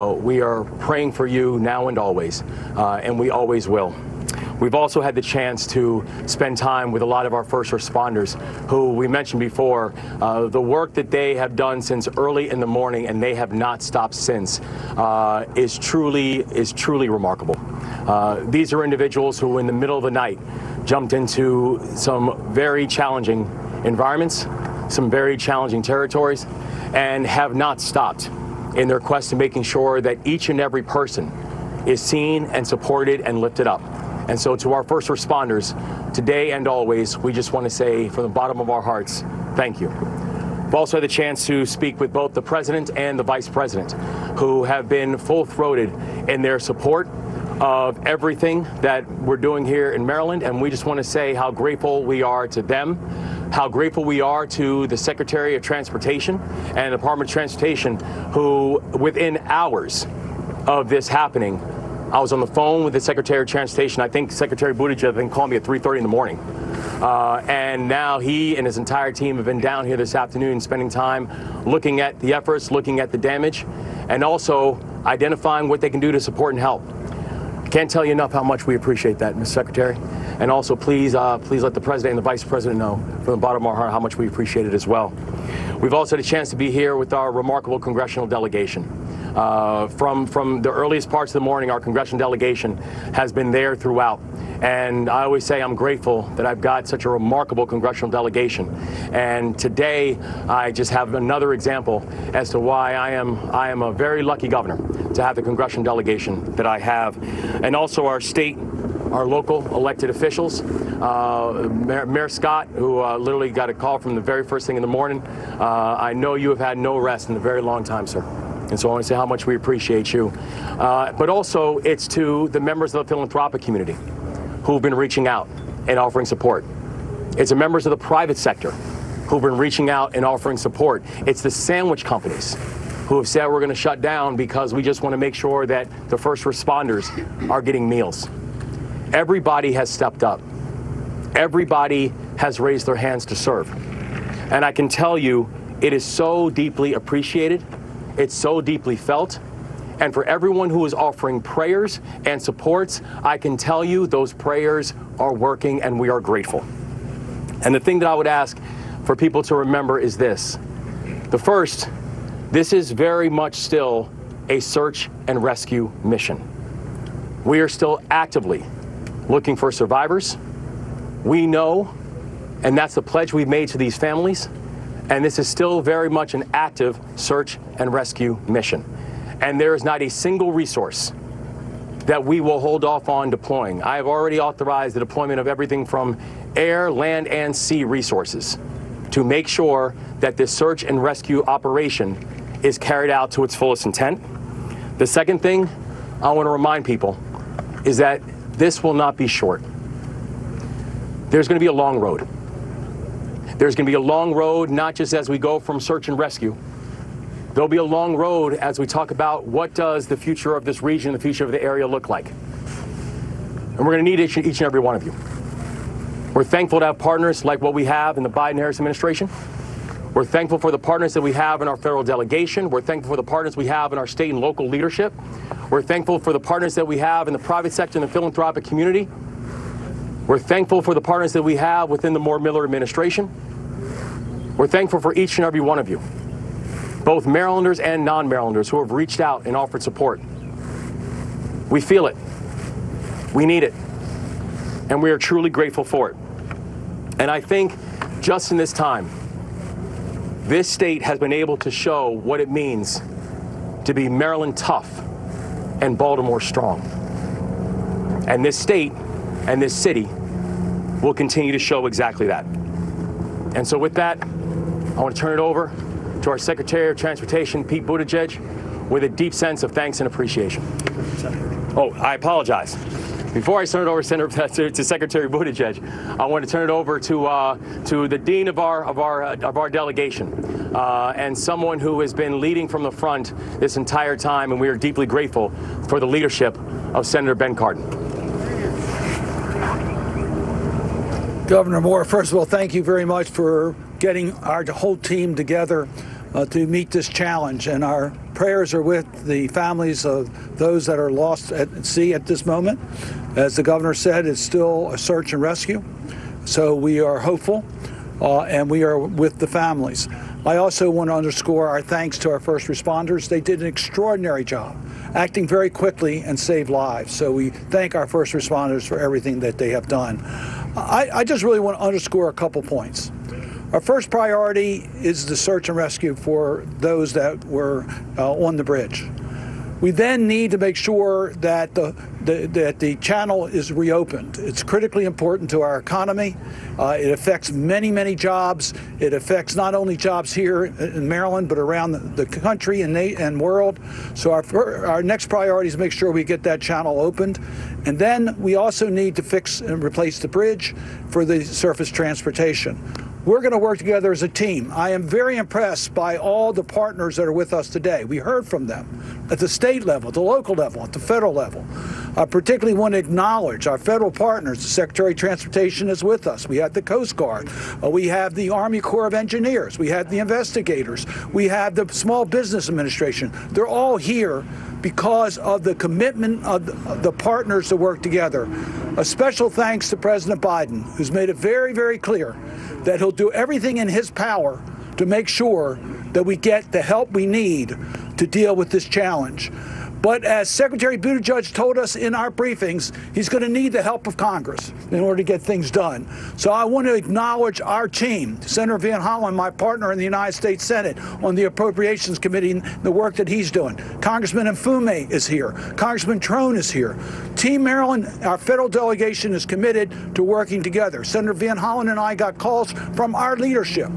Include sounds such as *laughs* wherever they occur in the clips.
We are praying for you now and always, uh, and we always will. We've also had the chance to spend time with a lot of our first responders who we mentioned before. Uh, the work that they have done since early in the morning and they have not stopped since uh, is truly is truly remarkable. Uh, these are individuals who in the middle of the night jumped into some very challenging environments, some very challenging territories, and have not stopped in their quest to making sure that each and every person is seen and supported and lifted up. And so, to our first responders, today and always, we just want to say from the bottom of our hearts, thank you. We've also had the chance to speak with both the president and the vice president, who have been full throated in their support of everything that we're doing here in Maryland. And we just want to say how grateful we are to them, how grateful we are to the Secretary of Transportation and Department of Transportation, who within hours of this happening, I was on the phone with the Secretary of Transportation. I think Secretary Buttigieg then called me at 3:30 in the morning, uh, and now he and his entire team have been down here this afternoon, spending time looking at the efforts, looking at the damage, and also identifying what they can do to support and help. Can't tell you enough how much we appreciate that, Mr. Secretary. And also, please, uh, please let the President and the Vice President know from the bottom of our heart how much we appreciate it as well. We've also had a chance to be here with our remarkable congressional delegation. Uh, from, from the earliest parts of the morning, our congressional delegation has been there throughout. And I always say I'm grateful that I've got such a remarkable congressional delegation. And today, I just have another example as to why I am, I am a very lucky governor to have the congressional delegation that I have. And also our state our local elected officials. Uh, Mayor, Mayor, Scott, who uh, literally got a call from the very first thing in the morning. Uh, I know you have had no rest in a very long time, sir. And so I want to say how much we appreciate you. Uh, but also, it's to the members of the philanthropic community who've been reaching out and offering support. It's the members of the private sector who've been reaching out and offering support. It's the sandwich companies who have said we're going to shut down because we just want to make sure that the first responders are getting meals. Everybody has stepped up. Everybody has raised their hands to serve. And I can tell you, it is so deeply appreciated. It's so deeply felt. And for everyone who is offering prayers and supports, I can tell you those prayers are working and we are grateful. And the thing that I would ask for people to remember is this. The first, this is very much still a search and rescue mission. We are still actively looking for survivors. We know, and that's the pledge we've made to these families, and this is still very much an active search and rescue mission. And there is not a single resource that we will hold off on deploying. I have already authorized the deployment of everything from air, land, and sea resources to make sure that this search and rescue operation is carried out to its fullest intent. The second thing I want to remind people is that this will not be short. There's going to be a long road. There's going to be a long road, not just as we go from search and rescue. There'll be a long road as we talk about what does the future of this region, the future of the area look like. And we're going to need each, each and every one of you. We're thankful to have partners like what we have in the Biden-Harris administration. We're thankful for the partners that we have in our federal delegation. We're thankful for the partners we have in our state and local leadership. We're thankful for the partners that we have in the private sector and the philanthropic community. We're thankful for the partners that we have within the Moore Miller administration. We're thankful for each and every one of you, both Marylanders and non Marylanders who have reached out and offered support. We feel it. We need it. And we are truly grateful for it. And I think just in this time, this state has been able to show what it means to be Maryland tough and Baltimore strong. And this state and this city will continue to show exactly that. And so, with that, I want to turn it over to our Secretary of Transportation, Pete Buttigieg, with a deep sense of thanks and appreciation. Oh, I apologize. Before I turn it over *laughs* to, to Secretary Buttigieg, I want to turn it over to uh, to the dean of our of our of our delegation, uh, and someone who has been leading from the front this entire time, and we are deeply grateful for the leadership of Senator Ben Cardin. Governor Moore, first of all, thank you very much for getting our whole team together uh, to meet this challenge, and our prayers are with the families of those that are lost at sea at this moment. As the governor said, it's still a search and rescue. So we are hopeful uh, and we are with the families. I also want to underscore our thanks to our first responders. They did an extraordinary job, acting very quickly and saved lives. So we thank our first responders for everything that they have done. I, I just really want to underscore a couple points. Our first priority is the search and rescue for those that were uh, on the bridge. We then need to make sure that the, the, that the channel is reopened. It's critically important to our economy. Uh, it affects many, many jobs. It affects not only jobs here in Maryland, but around the, country and, and world. So our, our next priority is to make sure we get that channel opened. And then we also need to fix and replace the bridge for the surface transportation. We're going to work together as a team. I am very impressed by all the partners that are with us today. We heard from them at the state level, at the local level, at the federal level. I particularly want to acknowledge our federal partners. The Secretary of Transportation is with us. We have the Coast Guard. Uh, we have the Army Corps of Engineers. We have the investigators. We have the Small Business Administration. They're all here because of the commitment of the partners to work together. A special thanks to President Biden, who's made it very, very clear that he'll do everything in his power to make sure that we get the help we need to deal with this challenge. But as Secretary Buttigieg told us in our briefings, he's going to need the help of Congress in order to get things done. So I want to acknowledge our team, Senator Van Hollen, my partner in the United States Senate on the Appropriations Committee, and the work that he's doing. Congressman Mfume is here. Congressman Trone is here. Team Maryland, our federal delegation is committed to working together. Senator Van Hollen and I got calls from our leadership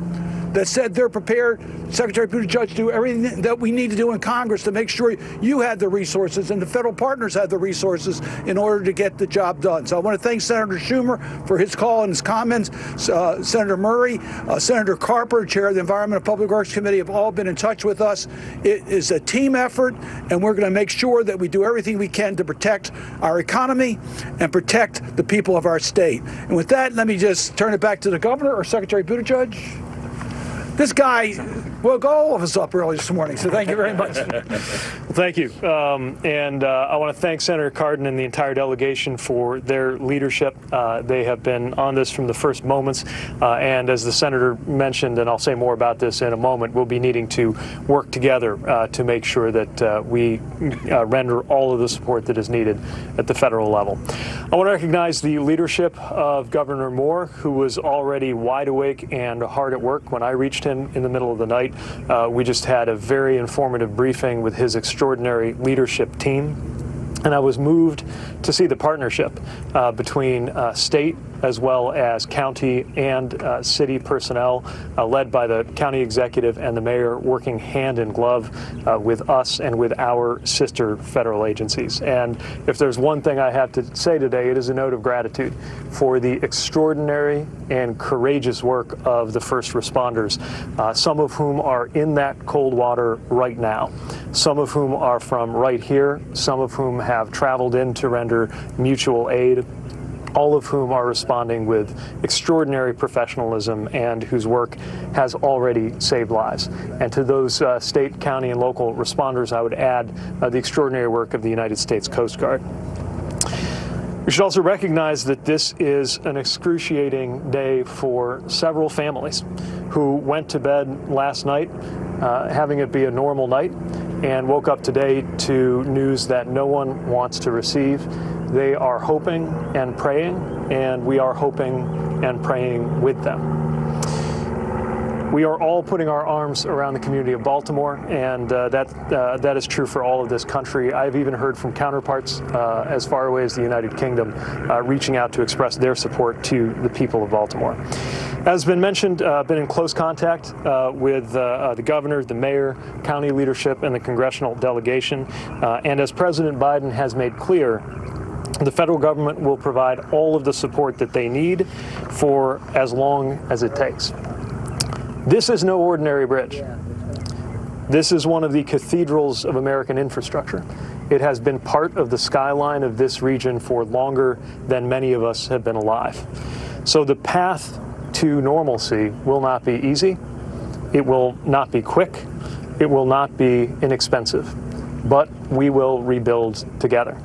that said they're prepared, Secretary Buttigieg, to do everything that we need to do in Congress to make sure you had the resources and the federal partners had the resources in order to get the job done. So I want to thank Senator Schumer for his call and his comments. Uh, Senator Murray, uh, Senator Carper, Chair of the Environment and Public Works Committee, have all been in touch with us. It is a team effort, and we're going to make sure that we do everything we can to protect our economy and protect the people of our state. And with that, let me just turn it back to the governor or Secretary Buttigieg. This guy woke all of us up early this morning, so thank you very much. *laughs* well, thank you. Um, and uh, I want to thank Senator Cardin and the entire delegation for their leadership. Uh, they have been on this from the first moments. Uh, and as the senator mentioned, and I'll say more about this in a moment, we'll be needing to work together uh, to make sure that uh, we uh, render all of the support that is needed at the federal level. I want to recognize the leadership of Governor Moore, who was already wide awake and hard at work when I reached him in the middle of the night. Uh, we just had a very informative briefing with his extraordinary leadership team. And I was moved to see the partnership uh, between uh, state as well as county and uh, city personnel, uh, led by the county executive and the mayor, working hand in glove uh, with us and with our sister federal agencies. And if there's one thing I have to say today, it is a note of gratitude for the extraordinary and courageous work of the first responders, uh, some of whom are in that cold water right now, some of whom are from right here, some of whom have traveled in to render mutual aid all of whom are responding with extraordinary professionalism and whose work has already saved lives. And to those uh, state, county, and local responders, I would add uh, the extraordinary work of the United States Coast Guard. We should also recognize that this is an excruciating day for several families who went to bed last night uh, having it be a normal night and woke up today to news that no one wants to receive. They are hoping and praying, and we are hoping and praying with them. We are all putting our arms around the community of Baltimore, and uh, that uh, that is true for all of this country. I've even heard from counterparts uh, as far away as the United Kingdom uh, reaching out to express their support to the people of Baltimore. As been mentioned, I've uh, been in close contact uh, with the governor, the mayor, county leadership, and the congressional delegation. and as President Biden has made clear, the federal government will provide all of the support that they need for as long as it takes. This is no ordinary bridge. This is one of the cathedrals of American infrastructure. It has been part of the skyline of this region for longer than many of us have been alive. So the path to normalcy will not be easy. It will not be quick. It will not be inexpensive, but we will rebuild together.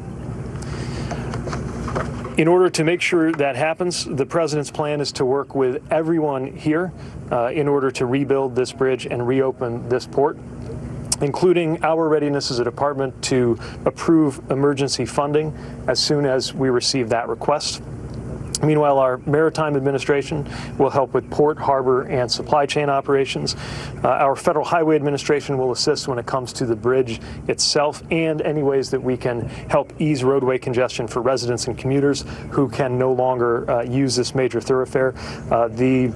In order to make sure that happens, the president's plan is to work with everyone here uh, in order to rebuild this bridge and reopen this port including our readiness as a department to approve emergency funding as soon as we receive that request. Meanwhile, our Maritime Administration will help with port, harbor, and supply chain operations. Uh, our Federal Highway Administration will assist when it comes to the bridge itself and any ways that we can help ease roadway congestion for residents and commuters who can no longer uh, use this major thoroughfare. Uh, the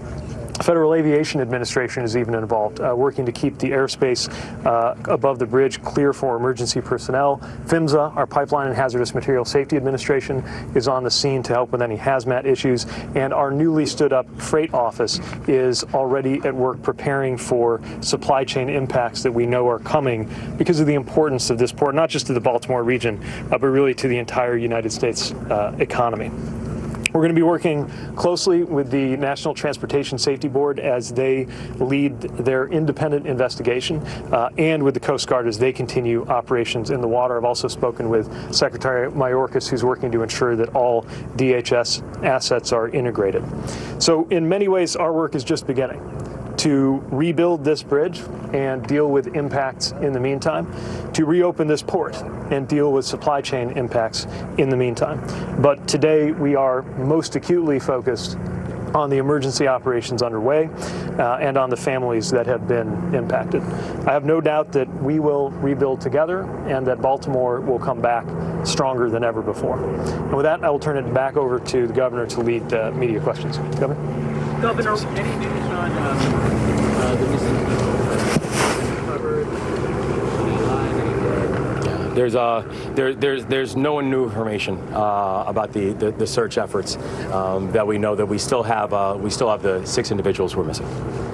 Federal Aviation Administration is even involved, uh, working to keep the airspace uh, above the bridge clear for emergency personnel. PHMSA, our Pipeline and Hazardous Material Safety Administration, is on the scene to help with any hazmat issues. And our newly stood up freight office is already at work preparing for supply chain impacts that we know are coming because of the importance of this port, not just to the Baltimore region, uh, but really to the entire United States uh, economy. We're going to be working closely with the National Transportation Safety Board as they lead their independent investigation uh, and with the Coast Guard as they continue operations in the water. I've also spoken with Secretary Mayorkas, who's working to ensure that all DHS assets are integrated. So, in many ways, our work is just beginning to rebuild this bridge and deal with impacts in the meantime, to reopen this port and deal with supply chain impacts in the meantime. But today we are most acutely focused on the emergency operations underway uh, and on the families that have been impacted. I have no doubt that we will rebuild together and that Baltimore will come back stronger than ever before. And with that, I will turn it back over to the governor to lead uh, media questions. Governor? Governor, any news on uh, the missing covered? Any line, any dead? There's there, there's there's no new information uh, about the, the, the search efforts um, that we know that we still have uh, we still have the six individuals who are missing.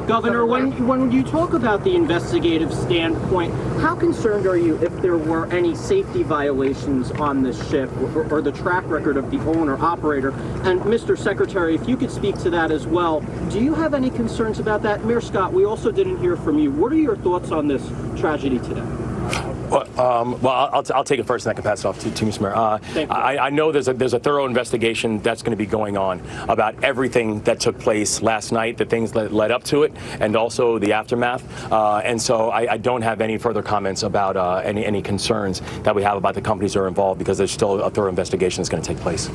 Governor, when when you talk about the investigative standpoint, how concerned are you if there were any safety violations on this ship or, or the track record of the owner operator? And Mr. Secretary, if you could speak to that as well, do you have any concerns about that? Mayor Scott, we also didn't hear from you. What are your thoughts on this tragedy today? Well, um, well I'll, I'll take it first, and I can pass it off to, to Ms. Mayor. Uh, Thank you. I, I know there's a, there's a thorough investigation that's going to be going on about everything that took place last night, the things that led up to it, and also the aftermath. Uh, and so I, I don't have any further comments about uh, any, any concerns that we have about the companies that are involved because there's still a thorough investigation that's going to take place.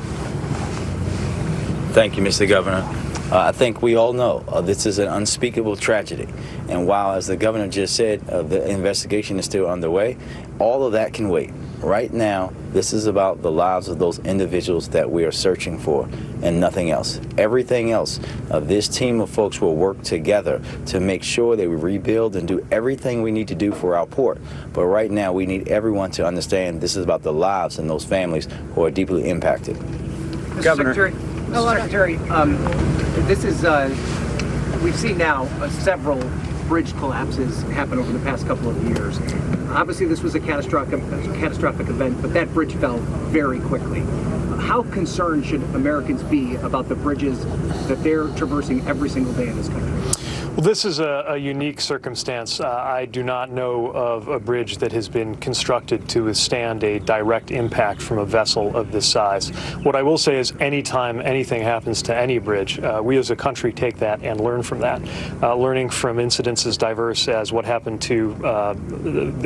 Thank you, Mr. Governor. Uh, I think we all know uh, this is an unspeakable tragedy. And while, as the governor just said, uh, the investigation is still underway, all of that can wait. Right now, this is about the lives of those individuals that we are searching for and nothing else. Everything else, uh, this team of folks will work together to make sure that we rebuild and do everything we need to do for our port. But right now, we need everyone to understand this is about the lives and those families who are deeply impacted. Mr. Governor. Secretary, Mr. Secretary um, this is, uh, we've seen now uh, several bridge collapses happen over the past couple of years. Obviously, this was a catastrophic, catastrophic event, but that bridge fell very quickly. How concerned should Americans be about the bridges that they're traversing every single day in this country? Well, this is a, a unique circumstance. Uh, I do not know of a bridge that has been constructed to withstand a direct impact from a vessel of this size. What I will say is, anytime anything happens to any bridge, uh, we as a country take that and learn from that. Uh, learning from incidents as diverse as what happened to uh,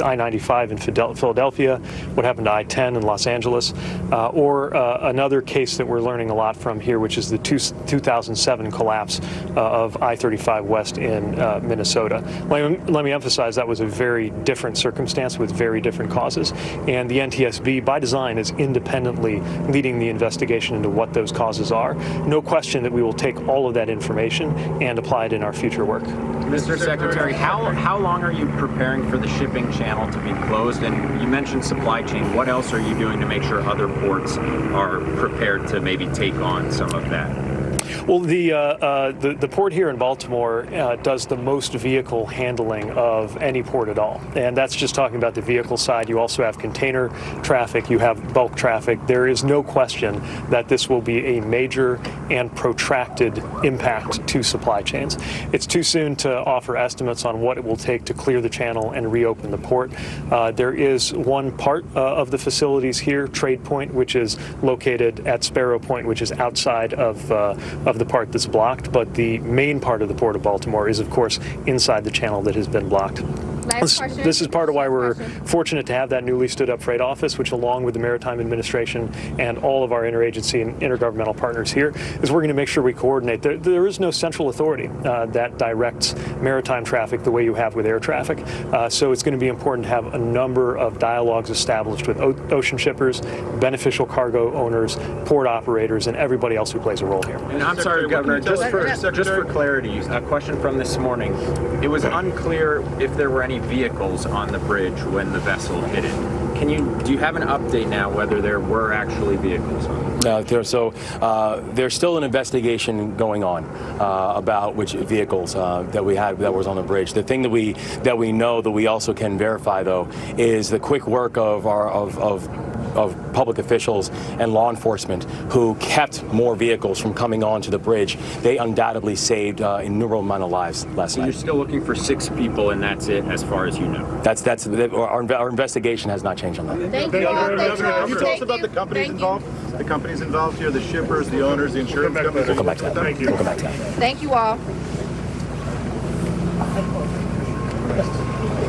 I-95 in Fidel- Philadelphia, what happened to I-10 in Los Angeles, uh, or uh, another case that we're learning a lot from here, which is the two, 2007 collapse of I-35 West in uh, Minnesota. Let me, let me emphasize that was a very different circumstance with very different causes, and the NTSB, by design, is independently leading the investigation into what those causes are. No question that we will take all of that information and apply it in our future work. Mr. Secretary, how, how long are you preparing for the shipping channel to be closed? And you mentioned supply chain. What else are you doing to make sure other ports are prepared to maybe take on some of that? Well, the, uh, uh, the the port here in Baltimore uh, does the most vehicle handling of any port at all, and that's just talking about the vehicle side. You also have container traffic, you have bulk traffic. There is no question that this will be a major and protracted impact to supply chains. It's too soon to offer estimates on what it will take to clear the channel and reopen the port. Uh, there is one part uh, of the facilities here, Trade Point, which is located at Sparrow Point, which is outside of uh, of the part that's blocked. But the main part of the port of Baltimore is, of course, inside the channel that has been blocked. Last This, this is part of why we're Question. fortunate to have that newly stood up freight office, which, along with the Maritime Administration and all of our interagency and intergovernmental partners here, is we're going to make sure we coordinate. There, there is no central authority uh, that directs maritime traffic the way you have with air traffic. Uh, so it's going to be important to have a number of dialogues established with o- ocean shippers, beneficial cargo owners, port operators, and everybody else who plays a role here. And I'm sorry, Governor, just for, just for clarity, a question from this morning. It was unclear if there were any vehicles on the bridge when the vessel hit it. Can you, do you have an update now whether there were actually vehicles on it? No, there, so uh, there's still an investigation going on uh, about which vehicles uh, that we had that was on the bridge. The thing that we that we know that we also can verify though is the quick work of our of, of of public officials and law enforcement who kept more vehicles from coming onto the bridge. They undoubtedly saved uh, innumerable amount of lives last So you're still looking for six people and that's it as far as you know? That's that's our, our investigation has not changed on that. Thank you all. Thank you all. Can you tell us about the companies Thank you. involved? The companies involved here, the shippers, the owners, the insurance companies. We'll come back to that. We'll come back to that. Thank you all.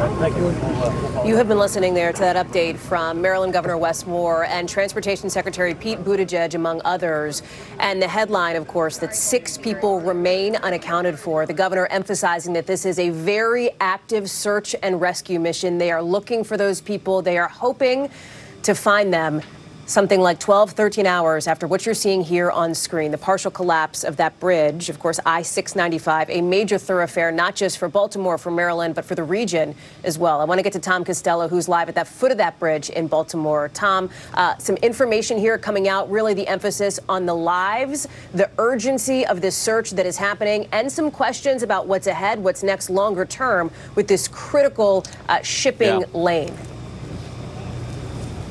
You have been listening there to that update from Maryland Governor Wes Moore and Transportation Secretary Pete Buttigieg, among others. And the headline, of course, that six people remain unaccounted for. The governor emphasizing that this is a very active search and rescue mission. They are looking for those people, they are hoping to find them something like 12, 13 hours after what you're seeing here on screen the partial collapse of that bridge, of course, I 695, a major thoroughfare, not just for Baltimore, for Maryland, but for the region as well. I want to get to Tom Costello, who's live at that foot of that bridge in Baltimore. Tom, uh, some information here coming out, really the emphasis on the lives, the urgency of this search that is happening, and some questions about what's ahead, what's next longer term with this critical uh, shipping Yeah. lane.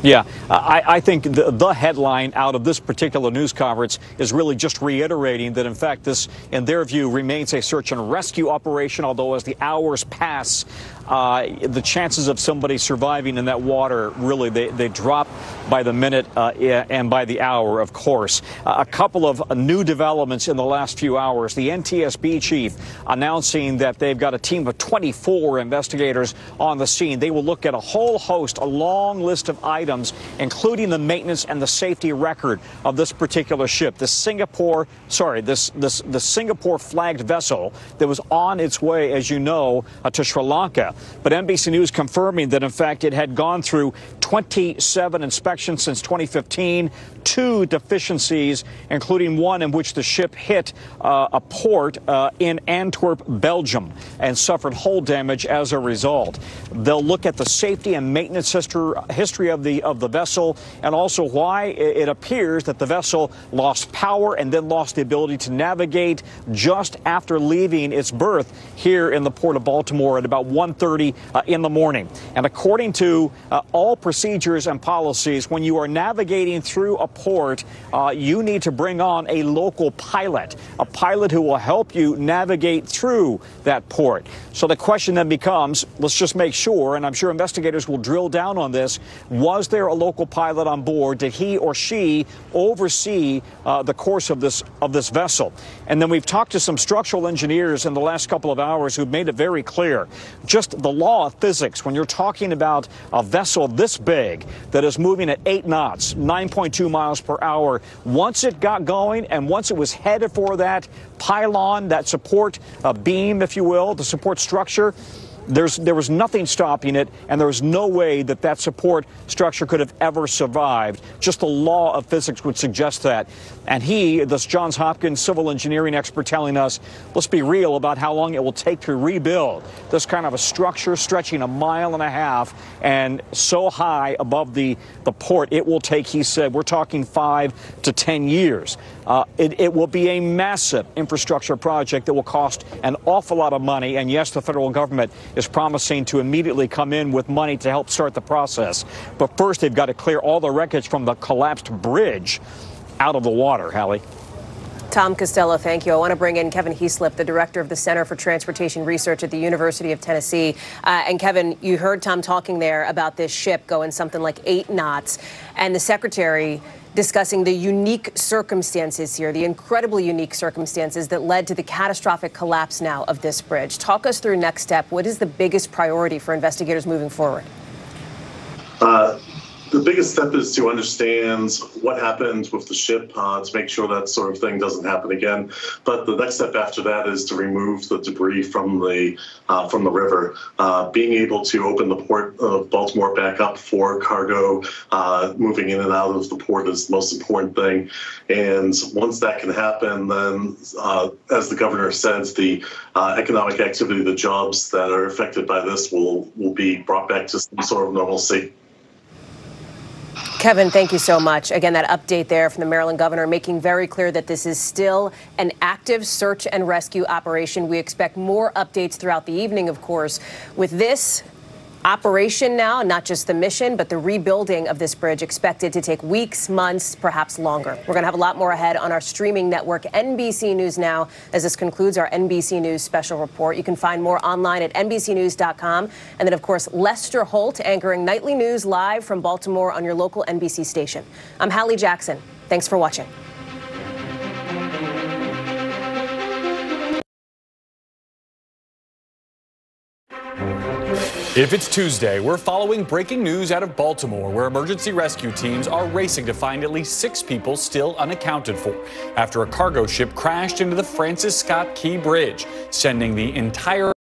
Yeah, I, I think the, the headline out of this particular news conference is really just reiterating that, in fact, this, in their view, remains a search and rescue operation, although as the hours pass, uh, the chances of somebody surviving in that water really they, they drop by the minute uh, and by the hour, of course. Uh, a couple of new developments in the last few hours. The NTSB chief announcing that they've got a team of 24 investigators on the scene. They will look at a whole host, a long list of items, including the maintenance and the safety record of this particular ship. The Singapore, sorry, this this the Singapore flagged vessel that was on its way, as you know, uh, to Sri Lanka. But NBC News confirming that in fact it had gone through 27 inspections since 2015, two deficiencies, including one in which the ship hit uh, a port uh, in Antwerp, Belgium, and suffered hull damage as a result. They'll look at the safety and maintenance history, of the of the vessel, and also why it it appears that the vessel lost power and then lost the ability to navigate just after leaving its berth here in the port of Baltimore at about 1:30 uh, in the morning. And according to uh, all procedures and policies, when you are navigating through a port, uh, you need to bring on a local pilot, a pilot who will help you navigate through that port. So the question then becomes, let's just make sure, and I'm sure investigators will drill down on this, was there a local pilot on board? Did he or she oversee uh, the course of this of this vessel? And then we've talked to some structural engineers in the last couple of hours who've made it very clear, just the law of physics, when you're talking about a vessel this big that is moving at eight knots, 9.2 miles per hour, once it got going and once it was headed for that pylon, that support uh, beam, if you will, the support structure, there's, there was nothing stopping it, and there was no way that that support structure could have ever survived. Just the law of physics would suggest that. And he, this Johns Hopkins civil engineering expert, telling us, let's be real about how long it will take to rebuild this kind of a structure stretching a mile and a half and so high above the, the port. It will take, he said, we're talking five to 10 years. Uh, it, it will be a massive infrastructure project that will cost an awful lot of money. And yes, the federal government is promising to immediately come in with money to help start the process. But first, they've got to clear all the wreckage from the collapsed bridge out of the water, Hallie. Tom Costello, thank you. I want to bring in Kevin Heaslip, the director of the Center for Transportation Research at the University of Tennessee. Uh, and Kevin, you heard Tom talking there about this ship going something like eight knots, and the secretary discussing the unique circumstances here, the incredibly unique circumstances that led to the catastrophic collapse now of this bridge. Talk us through next step. What is the biggest priority for investigators moving forward? Uh, the biggest step is to understand what happened with the ship uh, to make sure that sort of thing doesn't happen again. But the next step after that is to remove the debris from the uh, from the river. Uh, being able to open the port of Baltimore back up for cargo uh, moving in and out of the port is the most important thing. And once that can happen, then uh, as the governor says, the uh, economic activity, the jobs that are affected by this will will be brought back to some sort of normalcy. Kevin, thank you so much. Again, that update there from the Maryland governor making very clear that this is still an active search and rescue operation. We expect more updates throughout the evening, of course. With this operation now, not just the mission, but the rebuilding of this bridge expected to take weeks, months, perhaps longer. We're going to have a lot more ahead on our streaming network, NBC News Now, as this concludes our NBC News special report. You can find more online at NBCNews.com. And then, of course, Lester Holt anchoring nightly news live from Baltimore on your local NBC station. I'm Hallie Jackson. Thanks for watching. If it's Tuesday, we're following breaking news out of Baltimore, where emergency rescue teams are racing to find at least six people still unaccounted for after a cargo ship crashed into the Francis Scott Key Bridge, sending the entire